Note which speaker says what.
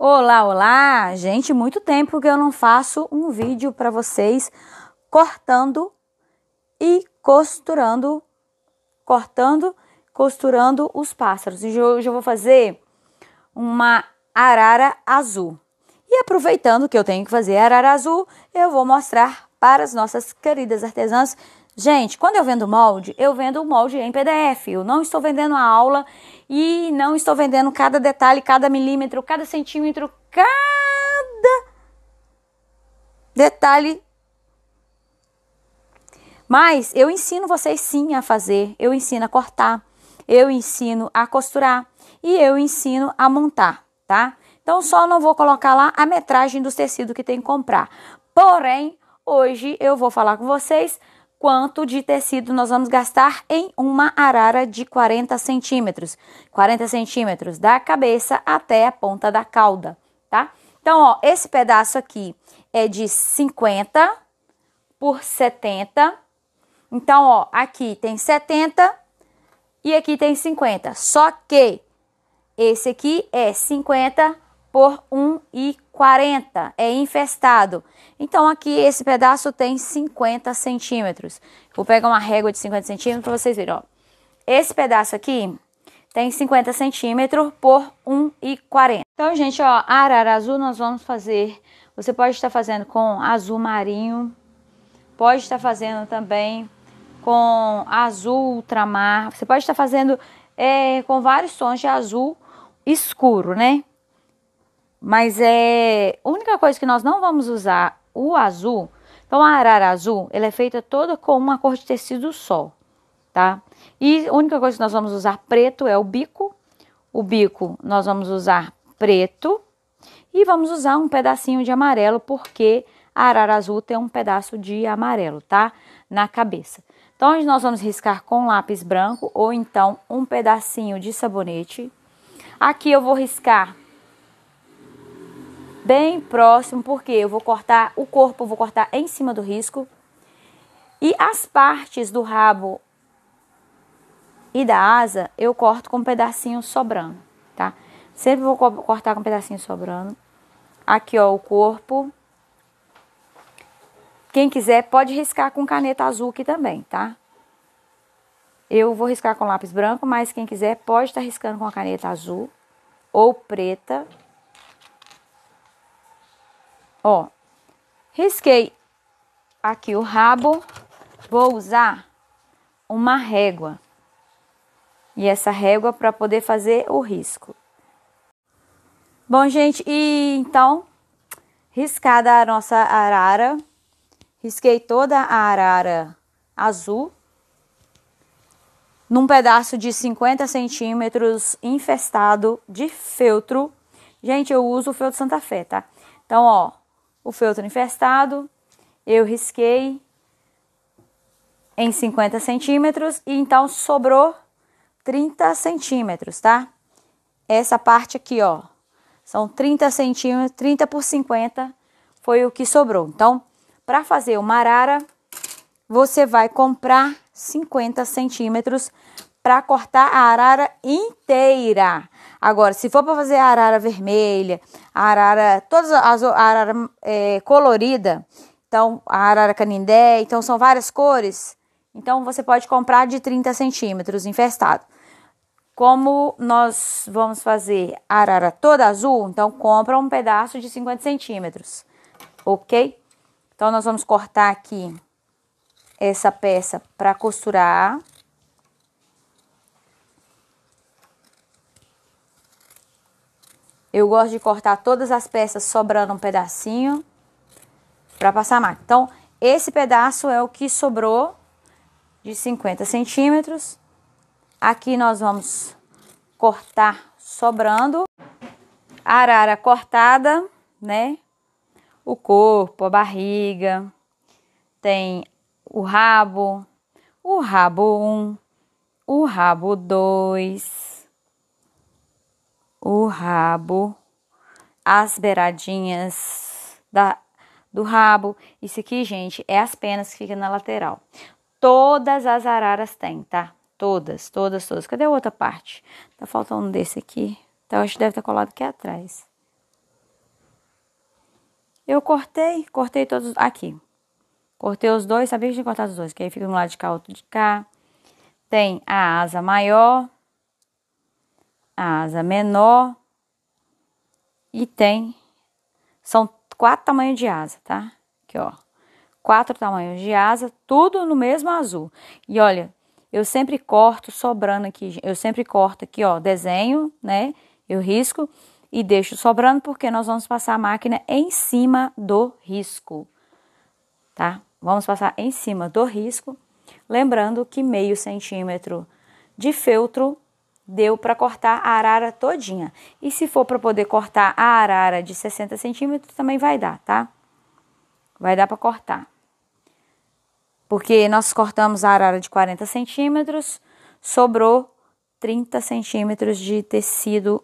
Speaker 1: Olá, olá! Gente, muito tempo que eu não faço um vídeo para vocês cortando e costurando, cortando, costurando os pássaros. E hoje eu vou fazer uma arara azul. E aproveitando que eu tenho que fazer arara azul, eu vou mostrar para as nossas queridas artesãs. Gente, quando eu vendo molde, eu vendo o molde em PDF. Eu não estou vendendo a aula e não estou vendendo cada detalhe, cada milímetro, cada centímetro, cada detalhe. Mas eu ensino vocês sim a fazer, eu ensino a cortar, eu ensino a costurar e eu ensino a montar, tá? Então só não vou colocar lá a metragem dos tecidos que tem que comprar. Porém, hoje eu vou falar com vocês quanto de tecido nós vamos gastar em uma arara de 40 centímetros. 40 centímetros da cabeça até a ponta da cauda, tá? Então, ó, esse pedaço aqui é de 50 por 70. Então, ó, aqui tem 70 e aqui tem 50. Só que esse aqui é 50 por 1,40. É infestado. Então, aqui esse pedaço tem 50 centímetros. Vou pegar uma régua de 50 centímetros para vocês verem, ó. Esse pedaço aqui tem 50 centímetros por 1,40. Então, gente, ó, arara azul nós vamos fazer... Você pode estar fazendo com azul marinho, pode estar fazendo também com azul ultramar. Você pode estar fazendo é, com vários tons de azul escuro, né? Mas é a única coisa que nós não vamos usar o azul. Então a arara azul, ela é feita toda com uma cor de tecido só, tá? E a única coisa que nós vamos usar preto é o bico. O bico nós vamos usar preto e vamos usar um pedacinho de amarelo porque a arara azul tem um pedaço de amarelo, tá? Na cabeça. Então nós vamos riscar com lápis branco ou então um pedacinho de sabonete. Aqui eu vou riscar bem próximo, porque eu vou cortar o corpo, vou cortar em cima do risco. E as partes do rabo e da asa, eu corto com um pedacinho sobrando, tá? Sempre vou cortar com um pedacinho sobrando. Aqui, ó, o corpo. Quem quiser pode riscar com caneta azul aqui também, tá? Eu vou riscar com lápis branco, mas quem quiser pode estar riscando com a caneta azul ou preta. Ó, risquei aqui o rabo, vou usar uma régua. E essa régua para poder fazer o risco. Bom, gente, e então, riscada a nossa arara, risquei toda a arara azul num pedaço de 50 centímetros infestado de feltro. Gente, eu uso o feltro Santa Fé, tá? Então, ó, o feltro infestado, eu risquei em 50 centímetros e então sobrou 30 centímetros, tá? Essa parte aqui, ó, são 30 centímetros, 30 por 50 foi o que sobrou. Então, para fazer uma arara, você vai comprar 50 centímetros para cortar a arara inteira. Agora, se for para fazer a arara vermelha, a arara, todas as a arara é, colorida, então a arara canindé, então são várias cores. Então você pode comprar de 30 centímetros infestado. Como nós vamos fazer a arara toda azul, então compra um pedaço de 50 centímetros, ok? Então nós vamos cortar aqui essa peça para costurar. Eu gosto de cortar todas as peças sobrando um pedacinho para passar a máquina. Então, esse pedaço é o que sobrou de 50 centímetros. Aqui nós vamos cortar sobrando. Arara cortada, né? O corpo, a barriga, tem o rabo, o rabo 1, um, o rabo 2 o rabo, as beiradinhas da, do rabo. Isso aqui, gente, é as penas que ficam na lateral. Todas as araras têm, tá? Todas, todas, todas. Cadê a outra parte? Tá faltando um desse aqui. Então, acho que deve estar colado aqui atrás. Eu cortei, cortei todos aqui. Cortei os dois, sabia que tinha cortado os dois, que aí fica um lado de cá, outro de cá. Tem a asa maior, a asa menor e tem são quatro tamanhos de asa, tá? Aqui, ó. Quatro tamanhos de asa, tudo no mesmo azul. E olha, eu sempre corto sobrando aqui, eu sempre corto aqui, ó, desenho, né? Eu risco e deixo sobrando porque nós vamos passar a máquina em cima do risco, tá? Vamos passar em cima do risco, lembrando que meio centímetro de feltro deu para cortar a arara todinha. E se for para poder cortar a arara de 60 centímetros, também vai dar, tá? Vai dar para cortar. Porque nós cortamos a arara de 40 centímetros, sobrou 30 centímetros de tecido